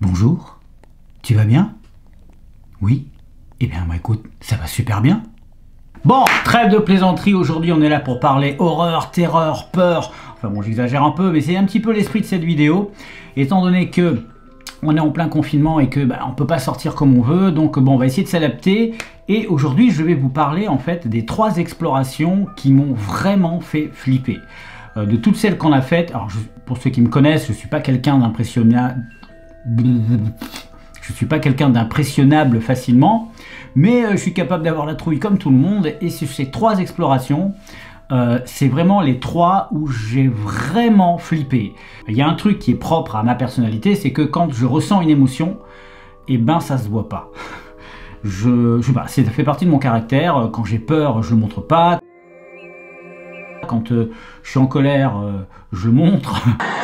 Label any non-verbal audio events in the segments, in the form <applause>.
Bonjour, tu vas bien? Oui Eh bien, moi, écoute, ça va super bien. Bon, trêve de plaisanterie, aujourd'hui on est là pour parler horreur, terreur, peur. Enfin bon, j'exagère un peu, mais c'est un petit peu l'esprit de cette vidéo. Étant donné que on est en plein confinement et que bah, on peut pas sortir comme on veut, donc bon, on va essayer de s'adapter. Et aujourd'hui, je vais vous parler en fait des trois explorations qui m'ont vraiment fait flipper. Euh, de toutes celles qu'on a faites, alors pour ceux qui me connaissent, je suis pas quelqu'un d'impressionnable je suis pas quelqu'un d'impressionnable facilement, mais euh, je suis capable d'avoir la trouille comme tout le monde. Et sur ces trois explorations, euh, c'est vraiment les trois où j'ai vraiment flippé. Il y a un truc qui est propre à ma personnalité, c'est que quand je ressens une émotion, eh ben ça se voit pas. Je, je pas, ça fait partie de mon caractère. Quand j'ai peur, je le montre pas. Quand euh, je suis en colère, je montre. <laughs>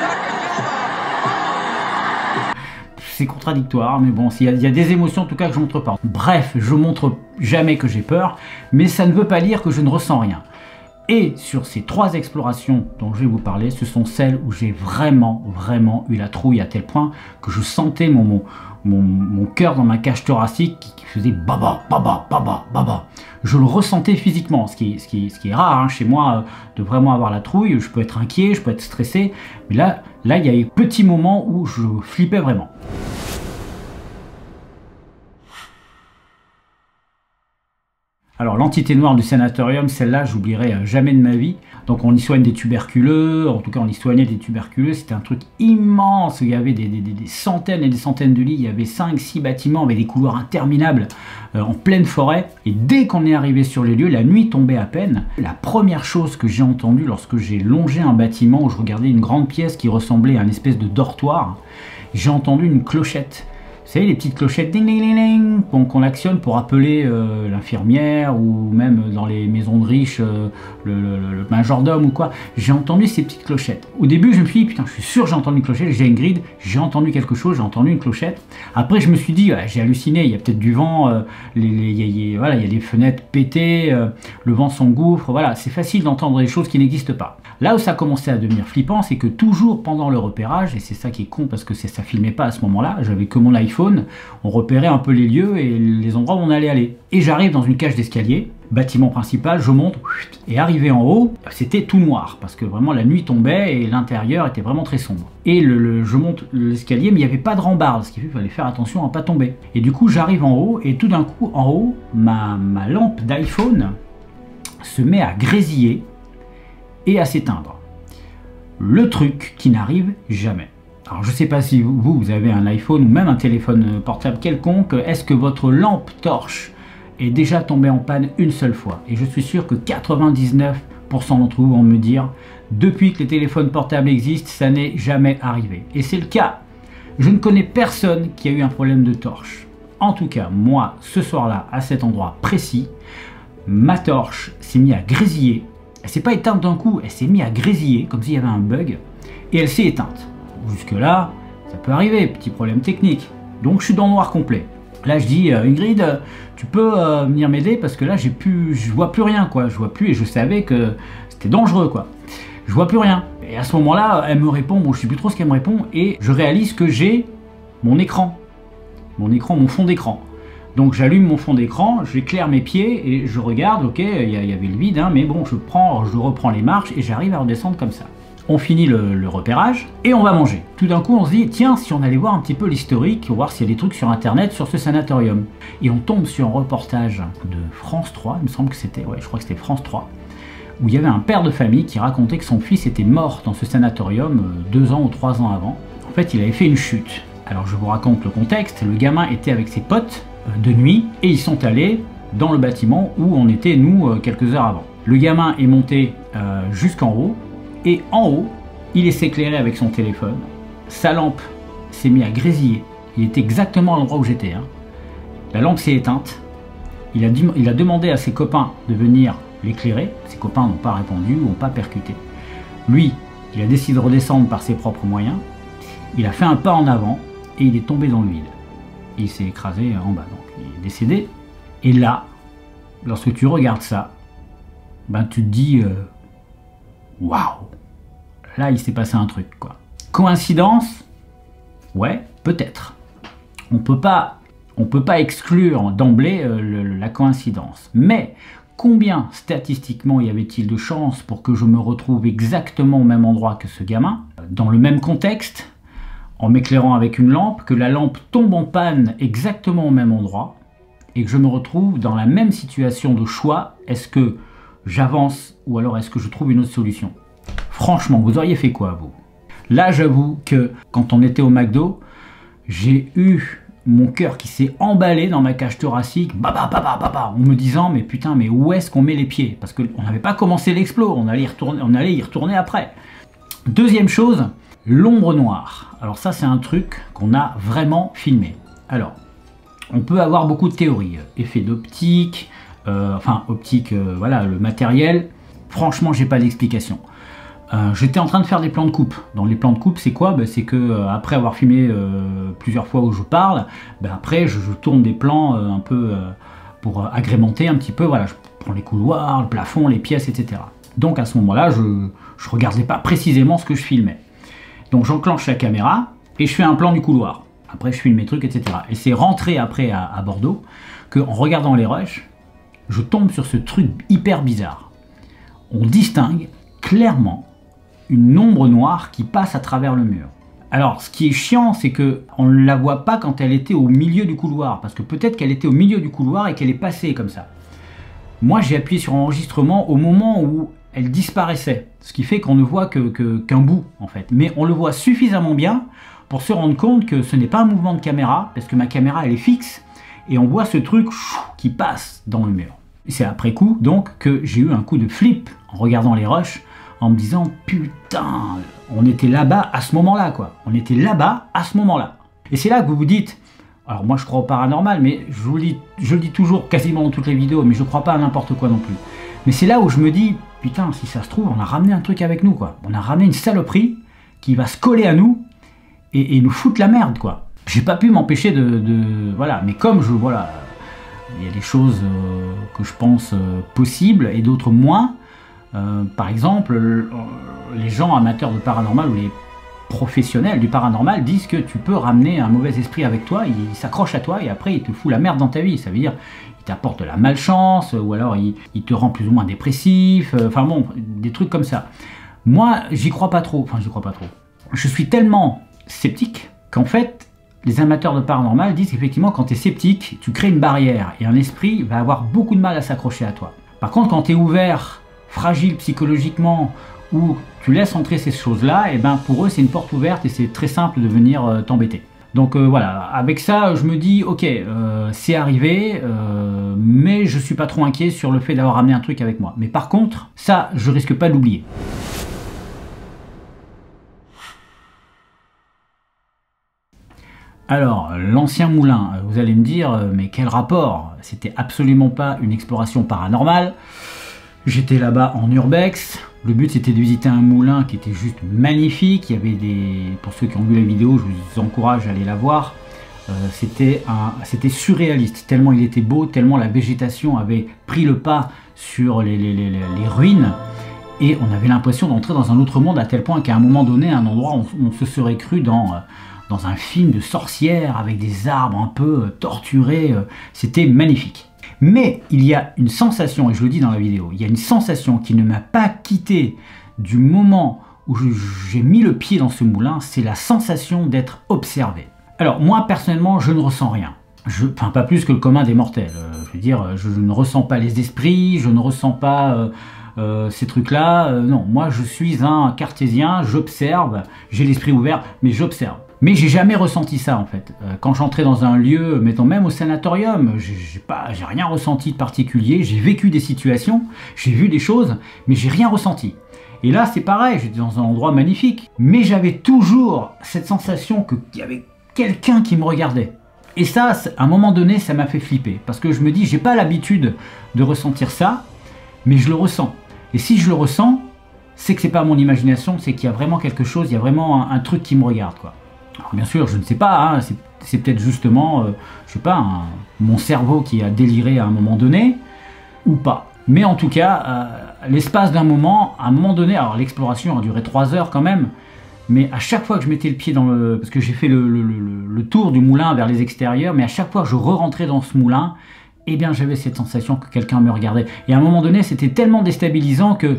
c'est contradictoire, mais bon, il y, a des émotions en tout cas que je montre pas. Bref, je montre jamais que j'ai peur, mais ça ne veut pas dire que je ne ressens rien. Et sur ces trois explorations dont je vais vous parler, ce sont celles où j'ai vraiment, vraiment eu la trouille à tel point que je sentais mon, mon, cœur dans ma cage thoracique qui, faisait baba, baba, baba, baba. Je le ressentais physiquement, ce qui est rare hein, chez moi euh, de vraiment avoir la trouille. Je peux être inquiet, je peux être stressé, mais là, là, il y a des petits moments où je flippais vraiment. Alors l'entité noire du sanatorium, celle-là, j'oublierai euh, jamais de ma vie. Donc on y soigne des tuberculeux, en tout cas on y soignait des tuberculeux, c'était un truc immense, il y avait des, centaines et des centaines de lits, il y avait 5-6 bâtiments avec des couloirs interminables euh, en pleine forêt. Et dès qu'on est arrivé sur les lieux, la nuit tombait à peine. La première chose que j'ai entendue lorsque j'ai longé un bâtiment où je regardais une grande pièce qui ressemblait à une espèce de dortoir, j'ai entendu une clochette savez, les petites clochettes ding ding ding, ding qu'on actionne pour appeler euh, l'infirmière ou même dans les maisons de riches euh, le, majordome ou quoi. J'ai entendu ces petites clochettes. Au début, je me suis dit, putain, je suis sûr j'ai entendu une clochette. J'ai une grille, j'ai entendu quelque chose, j'ai entendu une clochette. Après, je me suis dit, j'ai halluciné, il y a peut-être du vent, euh, les, il, y a, des fenêtres pétées, le vent s'engouffre. Voilà, c'est facile d'entendre des choses qui n'existent pas. Là où ça a commencé à devenir flippant, c'est que toujours pendant le repérage, et c'est ça qui est con parce que ça filmait pas à ce moment-là, j'avais que mon iPhone on repérait un peu les lieux et les endroits où on allait aller. Et j'arrive dans une cage d'escalier, bâtiment principal, je monte, et arrivé en haut, c'était tout noir, parce que vraiment la nuit tombait et l'intérieur était vraiment très sombre. Et je monte l'escalier, mais il n'y avait pas de rambarde, ce qui fait qu'il fallait faire attention à ne pas tomber. Et du coup, j'arrive en haut, et tout d'un coup, en haut, ma lampe d'iPhone se met à grésiller et à s'éteindre. Le truc qui n'arrive jamais. Alors je ne sais pas si vous, vous avez un iPhone ou même un téléphone portable quelconque, est-ce que votre lampe torche est déjà tombée en panne une seule fois? Et je suis sûr que 99% d'entre vous vont me dire, depuis que les téléphones portables existent, ça n'est jamais arrivé. Et c'est le cas. Je ne connais personne qui a eu un problème de torche. En tout cas, moi, ce soir-là, à cet endroit précis, ma torche s'est mise à grésiller. Elle s'est pas éteinte d'un coup, elle s'est mise à grésiller, comme s'il y avait un bug, et elle s'est éteinte. Jusque-là, ça peut arriver, petit problème technique. Donc je suis dans le noir complet. Là je dis euh, Ingrid, tu peux euh, venir m'aider parce que là j'ai plus, je vois plus rien quoi, je vois plus et je savais que c'était dangereux quoi. Je vois plus rien. Et à ce moment-là, elle me répond, bon je sais plus trop ce qu'elle me répond et je réalise que j'ai mon écran, mon écran, mon fond d'écran. Donc j'allume mon fond d'écran, j'éclaire mes pieds et je regarde, ok, il y, avait le vide, hein, mais bon, je prends, je reprends les marches et j'arrive à redescendre comme ça on finit le, repérage et on va manger. Tout d'un coup, on se dit, tiens, si on allait voir un petit peu l'historique, voir s'il y a des trucs sur internet sur ce sanatorium. Et on tombe sur un reportage de France 3, il me semble que c'était, ouais, je crois que c'était France 3, où il y avait un père de famille qui racontait que son fils était mort dans ce sanatorium euh, deux ans ou trois ans avant. En fait, il avait fait une chute. Alors, je vous raconte le contexte. Le gamin était avec ses potes euh, de nuit et ils sont allés dans le bâtiment où on était, nous, euh, quelques heures avant. Le gamin est monté jusqu'en haut, et en haut, il est éclairé avec son téléphone. Sa lampe s'est mise à grésiller. Il était exactement à l'endroit où j'étais. Hein. La lampe s'est éteinte. Il a, il a demandé à ses copains de venir l'éclairer. Ses copains n'ont pas répondu ou n'ont pas percuté. Lui, il a décidé de redescendre par ses propres moyens. Il a fait un pas en avant et il est tombé dans le vide. il s'est écrasé en bas. Donc il est décédé. Et là, lorsque tu regardes ça, ben tu te dis euh, waouh Là, il s'est passé un truc, quoi. Coïncidence? Ouais, peut-être. on peut pas, on peut pas exclure d'emblée euh, la coïncidence. Mais combien statistiquement y avait-il de chances pour que je me retrouve exactement au même endroit que ce gamin, dans le même contexte, en m'éclairant avec une lampe, que la lampe tombe en panne exactement au même endroit, et que je me retrouve dans la même situation de choix, est-ce que j'avance ou alors est-ce que je trouve une autre solution? Franchement, vous auriez fait quoi vous? Là, j'avoue que quand on était au McDo, j'ai eu mon cœur qui s'est emballé dans ma cage thoracique, baba, baba, baba, en me disant, mais putain, mais où est-ce qu'on met les pieds? Parce qu'on n'avait pas commencé l'explo, on, allait y retourner, on allait y retourner après. Deuxième chose, l'ombre noire. Alors ça, c'est un truc qu'on a vraiment filmé. Alors, on peut avoir beaucoup de théories. Effet d'optique, enfin, optique, euh, voilà, le matériel. Franchement, j'ai pas d'explication. Euh, j'étais en train de faire des plans de coupe. Dans les plans de coupe, c'est quoi? Ben, C'est que euh, après avoir filmé euh, plusieurs fois où je parle, ben, après je, tourne des plans un peu pour agrémenter un petit peu. Voilà, je prends les couloirs, le plafond, les pièces, etc. Donc à ce moment-là, je ne regardais pas précisément ce que je filmais. Donc j'enclenche la caméra et je fais un plan du couloir. Après, je filme mes trucs, etc. Et c'est rentré après à, à Bordeaux qu'en regardant les rushs, je tombe sur ce truc hyper bizarre. On distingue clairement une ombre noire qui passe à travers le mur. Alors, ce qui est chiant, c'est que on ne la voit pas quand elle était au milieu du couloir, parce que peut-être qu'elle était au milieu du couloir et qu'elle est passée comme ça. Moi, j'ai appuyé sur enregistrement au moment où elle disparaissait, ce qui fait qu'on ne voit que, qu'un bout en fait. Mais on le voit suffisamment bien pour se rendre compte que ce n'est pas un mouvement de caméra, parce que ma caméra elle est fixe et on voit ce truc qui passe dans le mur. C'est après coup donc que j'ai eu un coup de flip en regardant les rushs en me disant putain, on était là-bas à ce moment-là, quoi. On était là-bas à ce moment-là. Et c'est là que vous vous dites, alors moi je crois au paranormal, mais je vous le dis, je le dis toujours quasiment dans toutes les vidéos, mais je ne crois pas à n'importe quoi non plus. Mais c'est là où je me dis, putain, si ça se trouve, on a ramené un truc avec nous, quoi. On a ramené une saloperie qui va se coller à nous et, nous foutre la merde, quoi. J'ai pas pu m'empêcher de, Voilà, mais comme je. Voilà. Il y a des choses euh, que je pense euh, possibles et d'autres moins. Euh, par exemple, les gens amateurs de paranormal ou les professionnels du paranormal disent que tu peux ramener un mauvais esprit avec toi, il s'accroche à toi et après il te fout la merde dans ta vie. Ça veut dire il t'apporte de la malchance ou alors il, te rend plus ou moins dépressif. Enfin bon, des trucs comme ça. Moi, j'y crois pas trop. Enfin, j'y crois pas trop. Je suis tellement sceptique qu'en fait, les amateurs de paranormal disent qu'effectivement, quand tu es sceptique, tu crées une barrière et un esprit va avoir beaucoup de mal à s'accrocher à toi. Par contre, quand tu es ouvert fragile psychologiquement ou tu laisses entrer ces choses-là, et eh ben pour eux c'est une porte ouverte et c'est très simple de venir euh, t'embêter. Donc euh, voilà, avec ça je me dis ok euh, c'est arrivé, mais je suis pas trop inquiet sur le fait d'avoir ramené un truc avec moi. Mais par contre, ça je risque pas de l'oublier. Alors, l'ancien moulin, vous allez me dire, mais quel rapport? C'était absolument pas une exploration paranormale. J'étais là-bas en urbex. Le but c'était de visiter un moulin qui était juste magnifique. Il y avait des, pour ceux qui ont vu la vidéo, je vous encourage à aller la voir. Euh, c'était surréaliste, tellement il était beau, tellement la végétation avait pris le pas sur les, ruines. Et on avait l'impression d'entrer dans un autre monde à tel point qu'à un moment donné, un endroit, on, on se serait cru dans, euh, dans un film de sorcière avec des arbres un peu euh, torturés. C'était magnifique. Mais il y a une sensation, et je le dis dans la vidéo, il y a une sensation qui ne m'a pas quitté du moment où j'ai mis le pied dans ce moulin, c'est la sensation d'être observé. Alors moi personnellement, je ne ressens rien. Je, enfin, pas plus que le commun des mortels. Euh, je veux dire, je, ne ressens pas les esprits, je ne ressens pas euh, euh, ces trucs-là. non, moi je suis un cartésien, j'observe, j'ai l'esprit ouvert, mais j'observe. Mais j'ai jamais ressenti ça en fait. Euh, quand j'entrais dans un lieu, mettons même au sanatorium, j'ai pas, j'ai rien ressenti de particulier. J'ai vécu des situations, j'ai vu des choses, mais j'ai rien ressenti. Et là, c'est pareil, j'étais dans un endroit magnifique, mais j'avais toujours cette sensation qu'il y avait quelqu'un qui me regardait. Et ça, à un moment donné, ça m'a fait flipper parce que je me dis, j'ai pas l'habitude de ressentir ça, mais je le ressens. Et si je le ressens, c'est que c'est pas mon imagination, c'est qu'il y a vraiment quelque chose, il y a vraiment un, un truc qui me regarde, quoi. Alors bien sûr, je ne sais pas, hein, c'est peut-être justement, euh, je sais pas, mon cerveau qui a déliré à un moment donné, ou pas. Mais en tout cas, euh, l'espace d'un moment, à un moment donné, alors l'exploration a duré 3 heures quand même, mais à chaque fois que je mettais le pied dans le... Parce que j'ai fait le, tour du moulin vers les extérieurs, mais à chaque fois que je re-rentrais dans ce moulin, eh bien j'avais cette sensation que quelqu'un me regardait. Et à un moment donné, c'était tellement déstabilisant que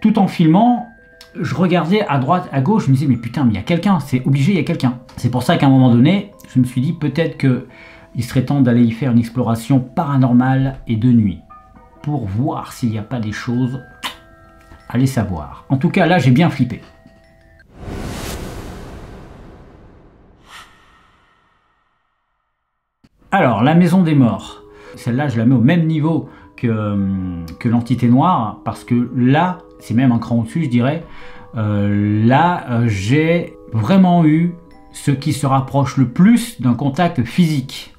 tout en filmant, je regardais à droite, à gauche, je me disais mais putain, mais il y a quelqu'un, c'est obligé, il y a quelqu'un. C'est pour ça qu'à un moment donné, je me suis dit peut-être que il serait temps d'aller y faire une exploration paranormale et de nuit pour voir s'il n'y a pas des choses. Allez savoir. En tout cas, là, j'ai bien flippé. Alors, la maison des morts. Celle-là, je la mets au même niveau que, que l'entité noire, parce que là, c'est même un cran au-dessus, je dirais. Euh, là, euh, j'ai vraiment eu ce qui se rapproche le plus d'un contact physique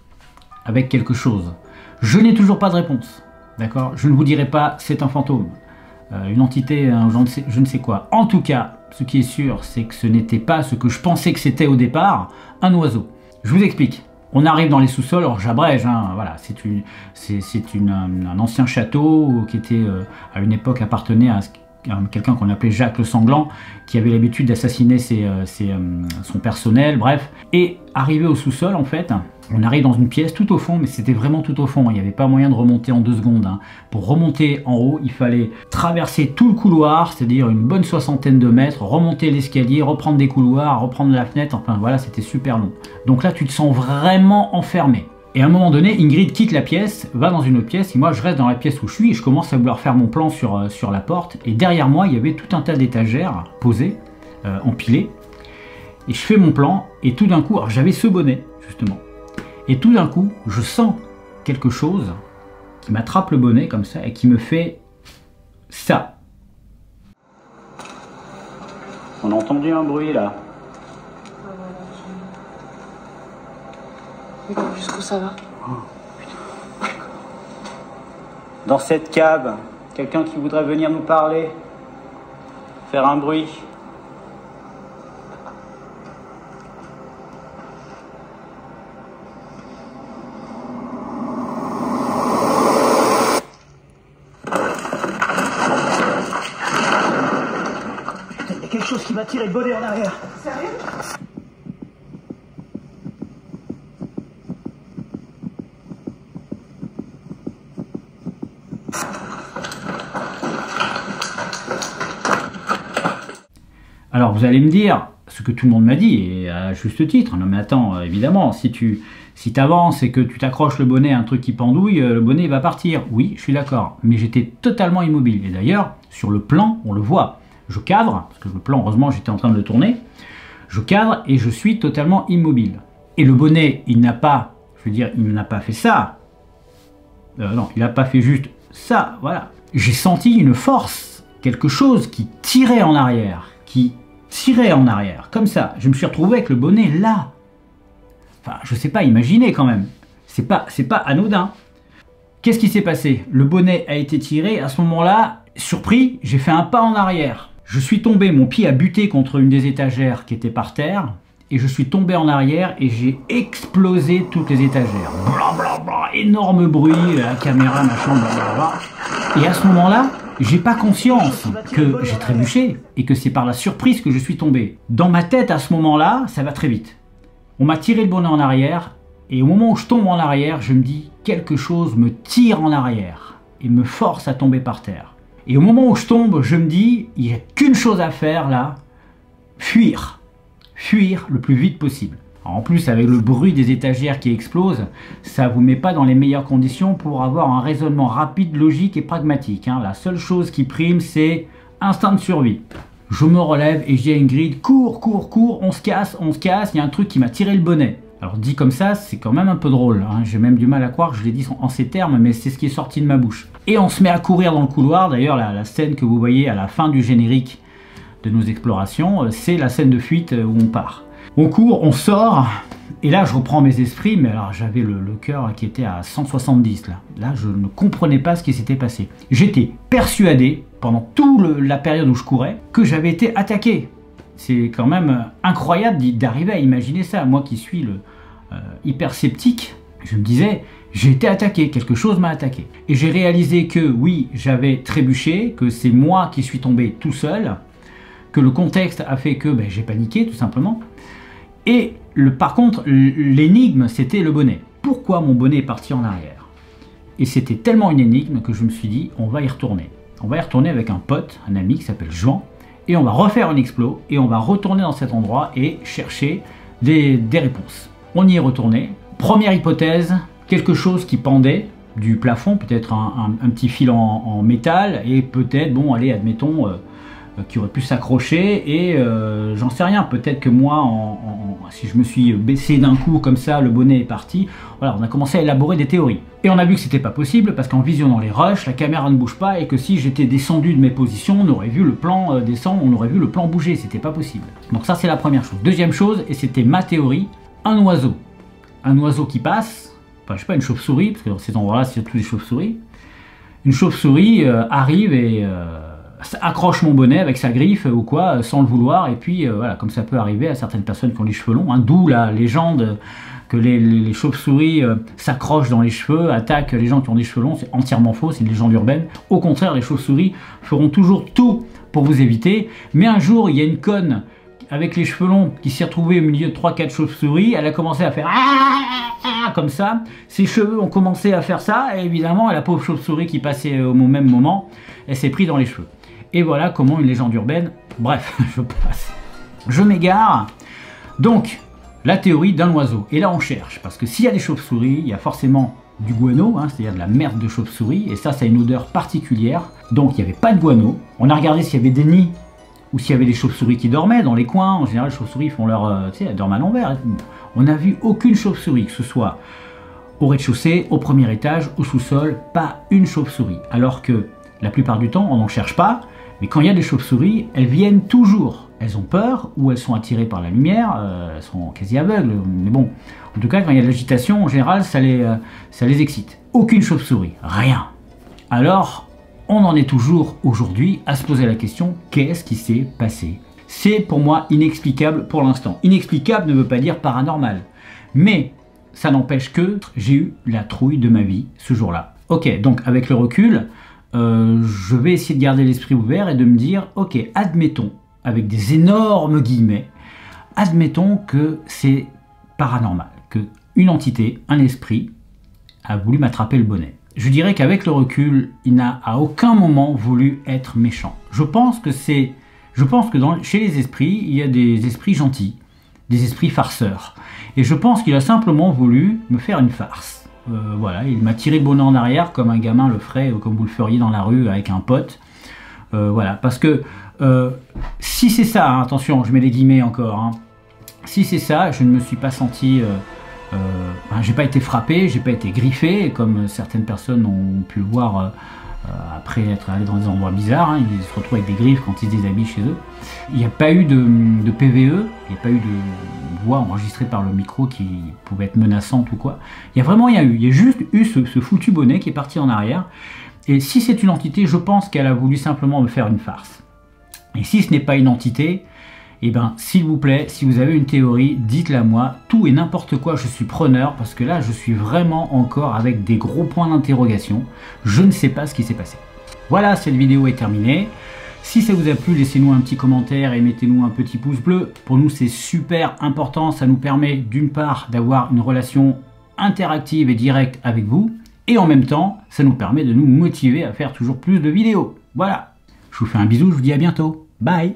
avec quelque chose. Je n'ai toujours pas de réponse. D'accord? Je ne vous dirai pas c'est un fantôme, euh, une entité, je ne sais quoi. En tout cas, ce qui est sûr, c'est que ce n'était pas ce que je pensais que c'était au départ, un oiseau. Je vous explique. On arrive dans les sous-sols, alors j'abrège, hein, voilà, c'est un, ancien château qui était à une époque appartenait à quelqu'un qu'on appelait Jacques le Sanglant, qui avait l'habitude d'assassiner euh, son personnel, bref. Et arrivé au sous-sol, en fait, on arrive dans une pièce tout au fond, mais c'était vraiment tout au fond. Il n'y avait pas moyen de remonter en deux secondes. Hein. Pour remonter en haut, il fallait traverser tout le couloir, c'est-à-dire une bonne soixantaine de mètres, remonter l'escalier, reprendre des couloirs, reprendre la fenêtre. Enfin voilà, c'était super long. Donc là, tu te sens vraiment enfermé. Et à un moment donné, Ingrid quitte la pièce, va dans une autre pièce, et moi je reste dans la pièce où je suis, et je commence à vouloir faire mon plan sur, euh, la porte. Et derrière moi, il y avait tout un tas d'étagères posées, euh, empilées. Et je fais mon plan, et tout d'un coup, alors j'avais ce bonnet, justement. Et tout d'un coup, je sens quelque chose qui m'attrape le bonnet comme ça et qui me fait ça. On a entendu un bruit là. Jusqu'où ça va Dans cette cave, quelqu'un qui voudrait venir nous parler, faire un bruit. tirer le bonnet en arrière. Alors vous allez me dire ce que tout le monde m'a dit, et à juste titre, non mais attends, euh, évidemment, si tu si avances et que tu t'accroches le bonnet à un truc qui pendouille, euh, le bonnet va partir. Oui, je suis d'accord, mais j'étais totalement immobile. Et d'ailleurs, sur le plan, on le voit je cadre, parce que le plan, heureusement, j'étais en train de le tourner, je cadre et je suis totalement immobile. Et le bonnet, il n'a pas, je veux dire, il n'a pas fait ça. Euh, non, il n'a pas fait juste ça, voilà. J'ai senti une force, quelque chose qui tirait en arrière, qui tirait en arrière, comme ça. Je me suis retrouvé avec le bonnet là. Enfin, je sais pas, imaginez quand même. C'est pas, c'est pas anodin. Qu'est-ce qui s'est passé? Le bonnet a été tiré. À ce moment-là, surpris, j'ai fait un pas en arrière. Je suis tombé, mon pied a buté contre une des étagères qui était par terre, et je suis tombé en arrière et j'ai explosé toutes les étagères. Bla énorme bruit, la caméra, machin, bla Et à ce moment-là, j'ai pas conscience que j'ai trébuché et que c'est par la surprise que je suis tombé. Dans ma tête, à ce moment-là, ça va très vite. On m'a tiré le bonnet en arrière, et au moment où je tombe en arrière, je me dis quelque chose me tire en arrière et me force à tomber par terre. Et au moment où je tombe, je me dis, il n'y a qu'une chose à faire là, fuir. Fuir le plus vite possible. En plus, avec le bruit des étagères qui explosent, ça ne vous met pas dans les meilleures conditions pour avoir un raisonnement rapide, logique et pragmatique. Hein. La seule chose qui prime, c'est instinct de survie. Je me relève et dis à Ingrid, cours, cours, cours, on se casse, on se casse, il y a un truc qui m'a tiré le bonnet. Alors dit comme ça, c'est quand même un peu drôle. Hein. J'ai même du mal à croire je l'ai dit en ces termes, mais c'est ce qui est sorti de ma bouche. Et on se met à courir dans le couloir. D'ailleurs, la, scène que vous voyez à la fin du générique de nos explorations, euh, c'est la scène de fuite euh, où on part. On court, on sort, et là je reprends mes esprits, mais alors j'avais le, cœur qui était à 170 là. Là je ne comprenais pas ce qui s'était passé. J'étais persuadé, pendant toute la période où je courais, que j'avais été attaqué c'est quand même incroyable d'arriver à imaginer ça. Moi qui suis le euh, hyper sceptique, je me disais, j'ai été attaqué, quelque chose m'a attaqué. Et j'ai réalisé que oui, j'avais trébuché, que c'est moi qui suis tombé tout seul, que le contexte a fait que ben, j'ai paniqué tout simplement. Et par contre, l'énigme, c'était le bonnet. Pourquoi mon bonnet est parti en arrière? Et c'était tellement une énigme que je me suis dit, on va y retourner. On va y retourner avec un pote, un ami qui s'appelle Jean, et on va refaire un explo, et on va retourner dans cet endroit et chercher des, réponses. On y est retourné. Première hypothèse, quelque chose qui pendait du plafond, peut-être un, petit fil en, métal, et peut-être, bon, allez, admettons, euh, qui aurait pu s'accrocher, et euh, j'en sais rien, peut-être que moi, si je me suis baissé d'un coup comme ça, le bonnet est parti, voilà, on a commencé à élaborer des théories. Et on a vu que c'était pas possible, parce qu'en visionnant les rushs, la caméra ne bouge pas, et que si j'étais descendu de mes positions, on aurait vu le plan descendre, on aurait vu le plan bouger, c'était pas possible. Donc ça c'est la première chose. Deuxième chose, et c'était ma théorie, un oiseau. Un oiseau qui passe, enfin je sais pas, une chauve-souris, parce que dans ces endroits-là c'est surtout des chauves-souris, une chauve-souris euh, arrive et euh, accroche mon bonnet avec sa griffe ou quoi, sans le vouloir, et puis euh, voilà, comme ça peut arriver à certaines personnes qui ont les cheveux longs, hein, d'où la légende que les, chauves-souris s'accrochent dans les cheveux, attaquent les gens qui ont des cheveux longs, c'est entièrement faux, c'est une légende urbaine. Au contraire, les chauves-souris feront toujours tout pour vous éviter, mais un jour, il y a une conne avec les cheveux longs qui s'est retrouvée au milieu de 3-4 chauves-souris, elle a commencé à faire ah, comme ça, ses cheveux ont commencé à faire ça, et évidemment, la pauvre chauve-souris qui passait au même moment, elle s'est pris dans les cheveux. Et voilà comment une légende urbaine, bref, <laughs> je passe. Je m'égare. Donc, la théorie d'un oiseau. Et là, on cherche, parce que s'il y a des chauves-souris, il y a forcément du guano, hein, c'est-à-dire de la merde de chauve-souris, et ça, ça a une odeur particulière. Donc, il n'y avait pas de guano. On a regardé s'il y avait des nids ou s'il y avait des chauves-souris qui dormaient dans les coins. En général, les chauves-souris font leur. Euh, tu sais, elles dorment à l'envers. On n'a vu aucune chauve-souris, que ce soit au rez-de-chaussée, au premier étage, au sous-sol, pas une chauve-souris. Alors que la plupart du temps, on n'en cherche pas, mais quand il y a des chauves-souris, elles viennent toujours. Elles ont peur ou elles sont attirées par la lumière, euh, elles sont quasi aveugles. Mais bon, en tout cas, quand il y a de l'agitation, en général, ça les, euh, ça les excite. Aucune chauve-souris, rien. Alors, on en est toujours aujourd'hui à se poser la question qu'est-ce qui s'est passé? C'est pour moi inexplicable pour l'instant. Inexplicable ne veut pas dire paranormal, mais ça n'empêche que j'ai eu la trouille de ma vie ce jour-là. Ok, donc avec le recul, euh, je vais essayer de garder l'esprit ouvert et de me dire ok, admettons, avec des énormes guillemets, admettons que c'est paranormal, que une entité, un esprit, a voulu m'attraper le bonnet je dirais qu'avec le recul, il n'a à aucun moment voulu être méchant. Je pense que c'est, je pense que chez les esprits, il y a des esprits gentils, des esprits farceurs. Et je pense qu'il a simplement voulu me faire une farce. Euh, voilà, il m'a tiré bonnet en arrière comme un gamin le ferait, comme vous le feriez dans la rue avec un pote. Euh, voilà, parce que euh, si c'est ça, hein, attention, je mets des guillemets encore. Hein, si c'est ça, je ne me suis pas senti ben, j'ai pas été frappé, j'ai pas été griffé, comme certaines personnes ont pu le voir après être allé dans des endroits bizarres. Hein. ils se retrouvent avec des griffes quand ils se déshabillent chez eux. Il n'y a pas eu de, PVE, il n'y a pas eu de voix enregistrée par le micro qui pouvait être menaçante ou quoi. Il y a vraiment a eu, il y a juste eu ce, ce foutu bonnet qui est parti en arrière. Et si c'est une entité, je pense qu'elle a voulu simplement me faire une farce. Et si ce n'est pas une entité, eh bien, s'il vous plaît, si vous avez une théorie, dites-la moi. Tout et n'importe quoi, je suis preneur parce que là, je suis vraiment encore avec des gros points d'interrogation. Je ne sais pas ce qui s'est passé. Voilà, cette vidéo est terminée. Si ça vous a plu, laissez-nous un petit commentaire et mettez-nous un petit pouce bleu. Pour nous, c'est super important. Ça nous permet d'une part d'avoir une relation interactive et directe avec vous. Et en même temps, ça nous permet de nous motiver à faire toujours plus de vidéos. Voilà. Je vous fais un bisou, je vous dis à bientôt. Bye